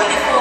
24